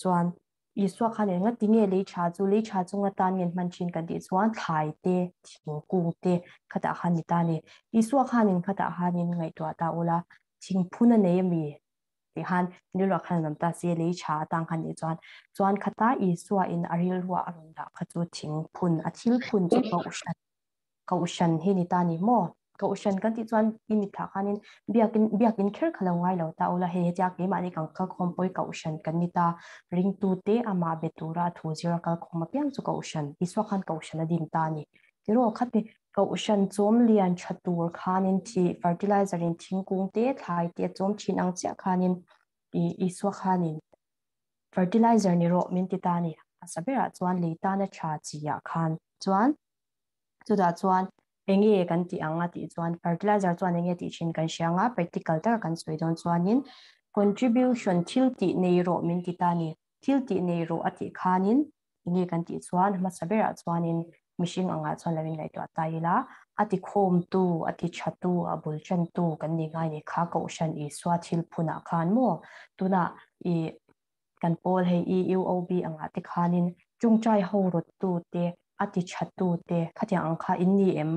chuan iswa khane nga tinge le cha chu le cha chu nga tan ngen man chin kan ti chuan thai te thing ku te khata han ni ta ni iswa khanin khata hanin ngai to ta ola ching phuna ne mi ti han ni lo khan nam ta se le cha tang khan ni chuan chuan khata iswa in aril wa arun da kha chu thing phun a thil phun chu ko ushan ko ushan he ni ta ni mo. to ocean kan ti chuan imi tha khanin biakin biakin kher khala ngai lo ta ola he ja ke mani kang ka khom poi ka ocean kan ni ta ring tu te ama betura thu zira kal khom piang chu ka ocean ti so khan ka ocean adin ta ni tiro khate ka ocean chom lian chatur khanin ti fertilizer in thingkung te thlai te chom chin ang cha khanin i iswa khanin fertilizer ni ro min ti ta ni asabera chuan le ta na cha chi ya khan chuan chu da chuan engi ye kan ti anga ti chuan fertilizer chuan engi ti chin kan sianga practical ta kan soi don chuanin contribution thil ti nei ro min ti ta ni thil ti nei ro ati khanin engi kan ti chuan ma sabera chuanin mishing anga chuan lawin lai ta ta ila ati khom tu ati chatu abul chan tu kan ni ngai ni kha ko shan i swa thil phuna khan mo. Tuna i kan pol hei uob anga ti khanin chungchai ho rot tu te ati chatu te khati angkha inni em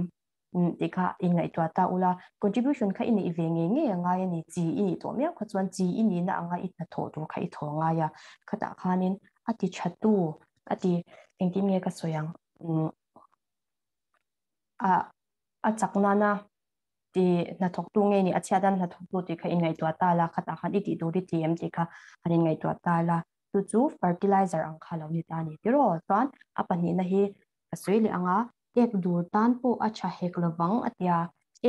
mm, ti deka ingai twa ta ula contribution kha ini ivenge nge nga ya ni ji ini to me kha chuan ji ni na anga itna tho tu kha i tho nga ya. Khata khanin ati chatu ati engtim nge ka soyang mm. a a chakna na ti na thok tu nge ni achha dan na thok tu ti kha ingai twa ta la. Khata khan i ti do ri ti em ti kha anin ngai twa ta la. Tu chu fertilizer ang kha lo ni ta ni. Ti ro chuan apani na hi asoi le anga ek dur tan po acha hek lawang atia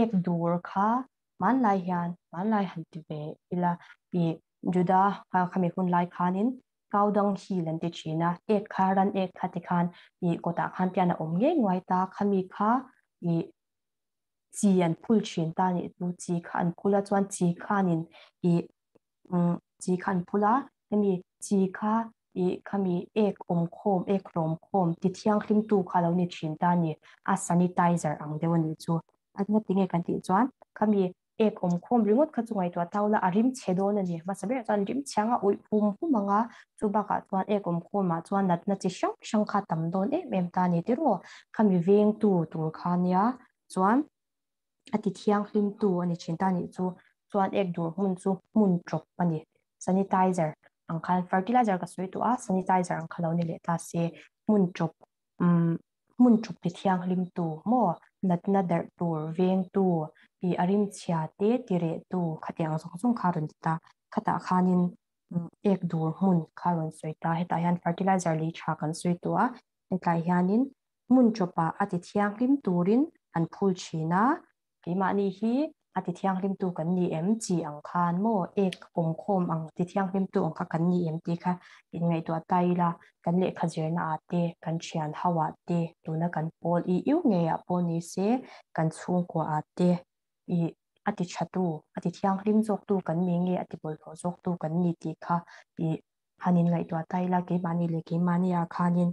ek dur kha man lai hian man lai han ti ve ila pi juda kha khami hun lai khanin kaudang hi lan ti china ek kharan ek khati khan i kota khan piana om nge ngwai ta khami kha i chi an phul thin ta ni tu chi kha an phula chuan chi khanin i chi khan phula hemi chi kha i kami ek om khom ek rom khom ti thiang hlim tu kha lo ni thin ta ni a sanitizer ang de wani chu adna tinge kan ti chuan kami ek om khom ringot kha chungai to tawla arim chedon ani ma sabe chan rim changa ui hum hum manga chu ka chuan ek om khom ma chuan nat na chi shang shang kha tam don e mem ta ni tiro kami veng tu tu kha nia chuan ati thiang hlim tu ani chin ta ni chu chuan ek dur hun chu mun chok pani sanitizer angkal fertilizer ka soi tu a sanitizer ang khalo ni le ta se mun chop um mun chop ti thiang lim tu mo nat na der tur veng tu pi arim chhia te tire tu khatyang song song kharun ta khata khanin ek dur mun kha run sui ta heta hian fertilizer li tha kan soi tu a nitlai hianin mun chopa ati thiang lim turin an phul china pima ni hi ati thiang lim tu kan ni em chi ang khan mo ek pom khom ang ti thiang lim tu ang kha. Kan ni em ti kha in ngai tu tai la kan le kha jer na ate kan chian hawa te tu na kan pol. I yu nge ya pol ni se kan chung ko ate. I ati chatu ati thiang lim jok tu kan mi nge ati bol tho jok tu kan ni ti kha. I hanin ngai tu tai la ke mani le ke mani ya khanin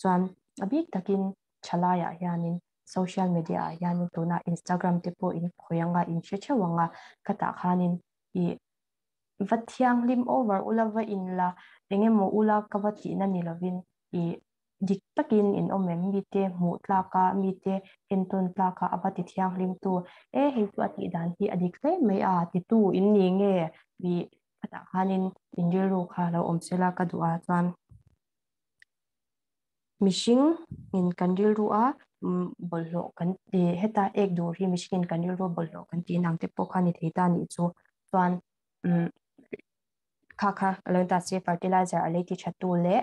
chuan abik takin chalaya hianin social media yani tuna instagram te po in khoyanga in cheche wanga kata khanin i vathyang lim over ulava in la enge mo ula kawati na nilovin i dik takin in omem mi te mu tla ka mi te enton tla ka abati thyang lim tu. E he tu ati dan hi adik le mai a ti tu in ni nge bi kata khanin indiru kha lo omsela ka duwa chuan mishing in kandil ru a bollo kan ti heta ek do ri mishkin kan yo ro bollo kan ti nang te pokha ni theita ni chu chuan mm, kha kha lo ta se fertilizer ale ti chatu le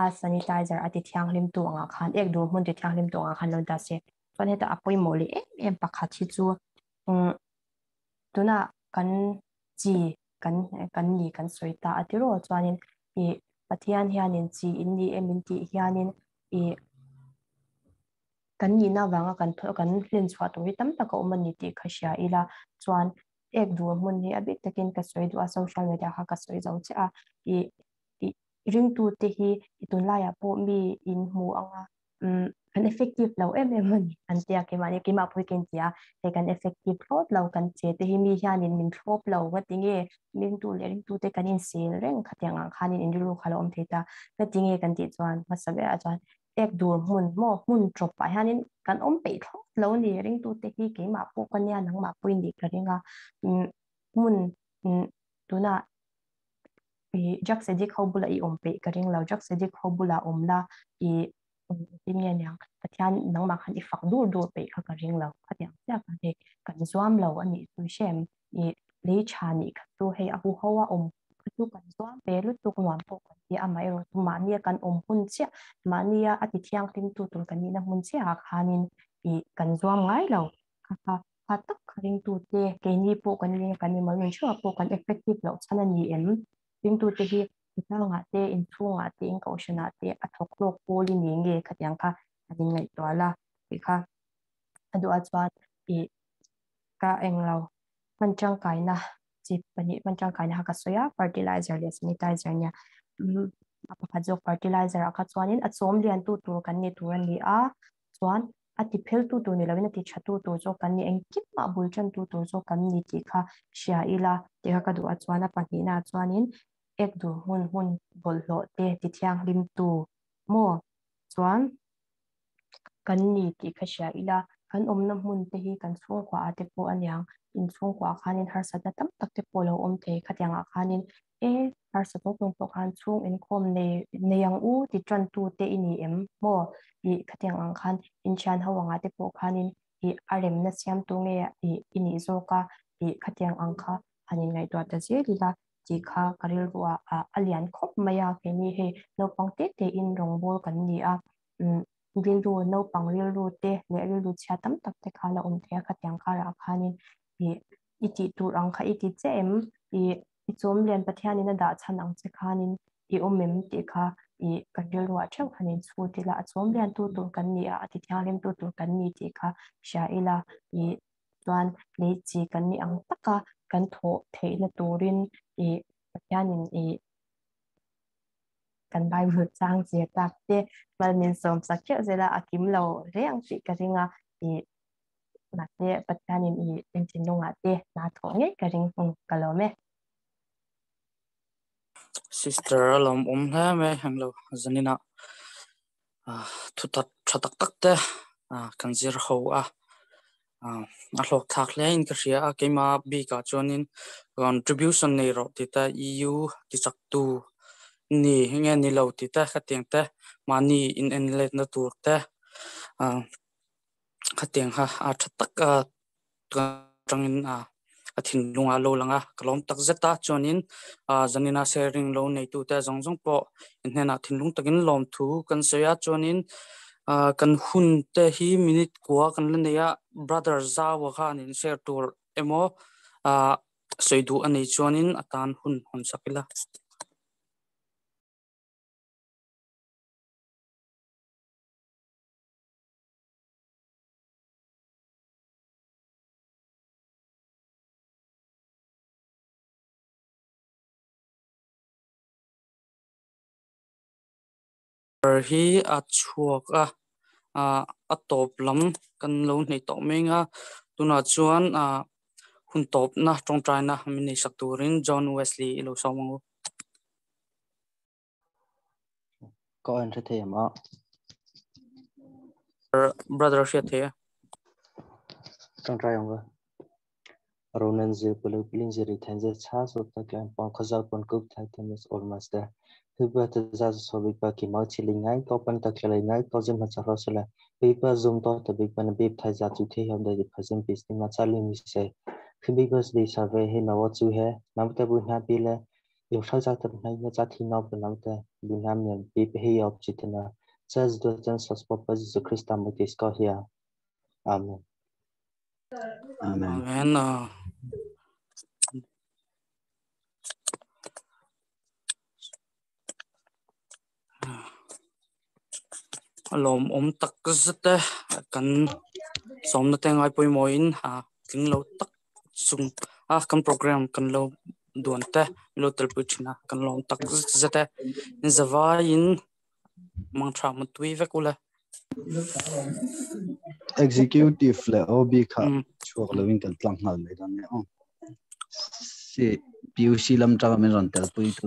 a sanitizer ati thiang lim tu anga khan ek do mun ti thiang lim tu anga khan lo ta se. Chuan heta apoi moli em em pakha chi chu mm, tuna kan chi kan kan ni kan soita atiro chuanin i pathian hianin chi in ni em ti hianin i kan ni na wanga kan tho kan len chwa to wi tam taka ni ti khashia ila chuan ek du mun ni abi takin ka soi du a social media ha ka soi zo cha i ring tu te hi itun la ya po mi in mu anga um mm, kan effective lo em em man an tia ke mani ke ma phu ken tia te kan effective lo lo kan che te hi mi hian in min thop lo wa tinge ling tu le ring tu te kan in sel reng khatyang ang khanin in ru khalo om theta ka tinge kan ti chuan ma sabe a chuan. ek dur mun mo mun chop pa. Hanin kan om pe tho lo ni ring tu te hi ke ma po kan ya nang ma puin di ka ringa mm, mun mm, tuna pi jak se dik hobula i om pe ka ring lo jak se dik hobula om la i tin yan nyang pathian nang ma khan i fak dur dur pe kha ka ring lo pathian ya ka ne kan zuam lo ani tu shem i le cha ni ka tu he a hu hawa om tu kan zon pe lu tu kuan po kan ti ama ro tu ma nia kan om hun chia ma nia ati thiang tim tu tu kan ni na hun chia khanin i kan zon ngai lo kha kha kha tak kharing tu te ke ni po kan ni kan ni ma ni chua po kan effective lo chana ni em tim tu te hi kita nga te in thu nga te in ko shana te athok lo ko li ni nge khatyang kha ani ngai to la kha adu atwa i ka eng lo man chang kai na ji pani manchang kha ha ka soya fertilizer le sanitizer nya apa phajok fertilizer akha chuanin a chom lian tu tur kan ni turan li a chuan a ti phel tu tu ni lovin a ti chhatu tu zo kan ni engkim ma bul chan tu tu zo kan ni ti kha shia ila te ka du a chuan a pani na chuanin ek du hun hun bol lo te ti thiang lim tu. Mo chuan kan ni ti kha shia ila kan omna mun te hi kan chung kwa ate po anyang. in chung kwa khanin har sa da tam tak te polo om te khatyanga khanin e har sa to tung tok han chung in khom ne ne yang u ti tran tu te ini em mo i khatyanga khan in chan hawanga te po khanin i arem na siam tu nge i ini zo ka i khatyanga kha hanin ngai to ta je lila ti kha karil wa alian khop maya ke ni he no pang te te in rong bol kan ni a rin ru no pang ril ru te ne ril ru cha tam tak te khala om te khatyanga ra khanin iti tu rang kha iti chem i i chom len pathian in da chan ang che khanin i om mem te kha i kanjel wa cheu khani chu ti la chom len tu tu kan ni a ti thialem tu tu kan ni te kha sha ila i tuan le chi kan ni ang taka kan tho theina turin i pathian in i kan bai vu chang che tak te mal min som sakya zela akim lo reang chi ka ringa i mà thế bắt ta nên ý em chỉ nông à thế na thong nghe cái riêng phong cái lo mẹ sister lom om ha mẹ hàng lo dân à thu thật thật tắc tắc thế à cần gì hậu à à lo thắc lên cái gì à cái mà bị cả cho nên contribution này rồi thì ta EU cái sắc tu ni nghe ni lâu thì ta khát tiếng ta mà ni in in lên nó tuột ta a tiếng ha ah, a thatak a tangin à, a à, a à, thin lunga lo langa kalom tak zeta chonin a zanina sharing lo nei tu ta zong zong po in hena thin lung takin lom thu kan soya chonin kan hun te hi minute kwa kan le neya brother za wa kha share tour emo a soidu ani chonin atan hun hun sakila hi a chuak a a top lam kan lo nei to menga tuna chuan a hun top na tong trai na. Mi nei sak turin john wesley lo somangu có anh sẽ thêm ạ. Brother sẽ thế trong trai ông Ronan ze pelu pilin ze retenze cha so ta kan pon khazal pon kup thai temes almost there ህብረተሰብ መርችልኛይ ቶፐን ተክለኛይ ቶዝም መሰፈስለ ቢበ ዙም ቶ ተቢበን ቢብ ታይዛቱ ቴሄም ደዚ ፐዝም ቢስቲ መጻሊ ሚሰ ህቢበስ ዲ ሰቬ ሄ ነወጹ ሄ ናምተ ቡና ቢለ የውሻዛተ ብናይ መጻቲ ናው በናምተ ቡናም ቢብ ሄ ያብችትና ሰዝ ዶተን ሰስፖፐዝ ዝክርስታ ሙቴስካ ሂያ አሜን አሜን lom om tak zate kan som na te ngai poi moin ha king lo tak sung. A kan program kan lo duan te lo tel puchina kan lom tak zate in zawa in mang tra mu tui ve kula executive le ob kha chuak lo in kan tlang hal mai dan ne oh si PUC lam tra men ron tel pui tu